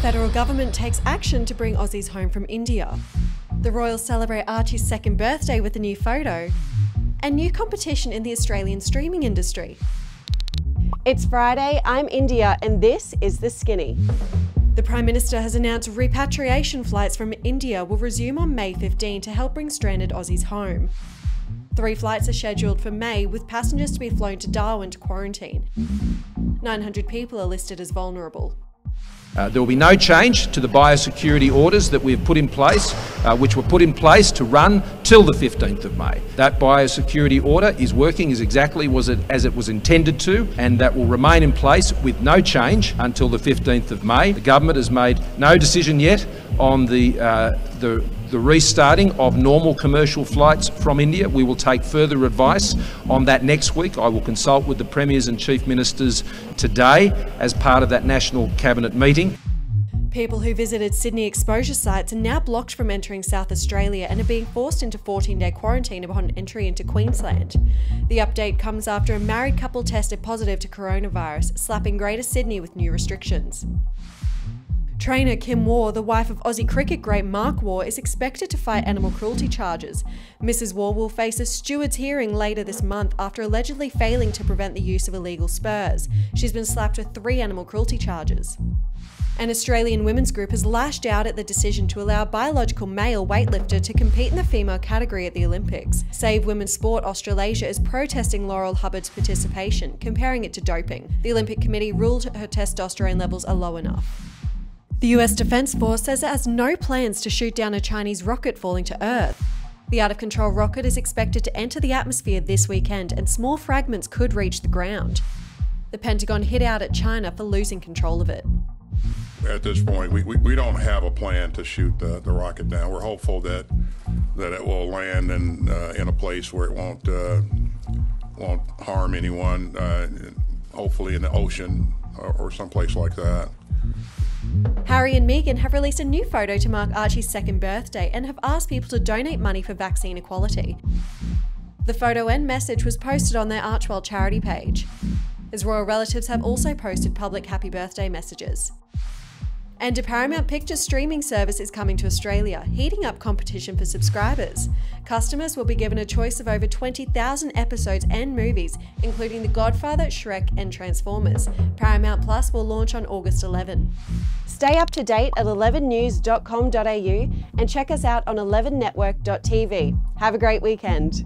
Federal government takes action to bring Aussies home from India. The Royals celebrate Archie's second birthday with a new photo. And new competition in the Australian streaming industry. It's Friday, I'm India, and this is The Skinny. The Prime Minister has announced repatriation flights from India will resume on May 15 to help bring stranded Aussies home. Three flights are scheduled for May, with passengers to be flown to Darwin to quarantine. 900 people are listed as vulnerable. Uh, there will be no change to the biosecurity orders that we have put in place, uh, which were put in place to run till the 15th of May. That biosecurity order is working as exactly was it, as it was intended to, and that will remain in place with no change until the 15th of May. The government has made no decision yet on the, uh, the, the restarting of normal commercial flights from India. We will take further advice on that next week. I will consult with the Premiers and Chief Ministers today as part of that National Cabinet meeting. People who visited Sydney exposure sites are now blocked from entering South Australia and are being forced into 14 day quarantine upon entry into Queensland. The update comes after a married couple tested positive to coronavirus, slapping Greater Sydney with new restrictions. Trainer Kim Waugh, the wife of Aussie cricket great Mark Waugh, is expected to fight animal cruelty charges. Mrs. Waugh will face a steward's hearing later this month after allegedly failing to prevent the use of illegal spurs. She's been slapped with three animal cruelty charges. An Australian women's group has lashed out at the decision to allow biological male weightlifter to compete in the female category at the Olympics. Save Women's Sport Australasia is protesting Laurel Hubbard's participation, comparing it to doping. The Olympic Committee ruled her testosterone levels are low enough. The US Defense Force says it has no plans to shoot down a Chinese rocket falling to Earth. The out of control rocket is expected to enter the atmosphere this weekend, and small fragments could reach the ground. The Pentagon hit out at China for losing control of it. At this point, we, we, we don't have a plan to shoot the, the rocket down. We're hopeful that that it will land in uh, in a place where it won't uh, won't harm anyone. Uh, hopefully, in the ocean or, or someplace like that. Harry and Meghan have released a new photo to mark Archie's second birthday and have asked people to donate money for vaccine equality. The photo and message was posted on their Archewell charity page. His royal relatives have also posted public happy birthday messages. And a Paramount Pictures streaming service is coming to Australia, heating up competition for subscribers. Customers will be given a choice of over 20,000 episodes and movies, including The Godfather, Shrek, and Transformers. Paramount Plus will launch on August 11. Stay up to date at 11news.com.au and check us out on 11network.tv. Have a great weekend.